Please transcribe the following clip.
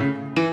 you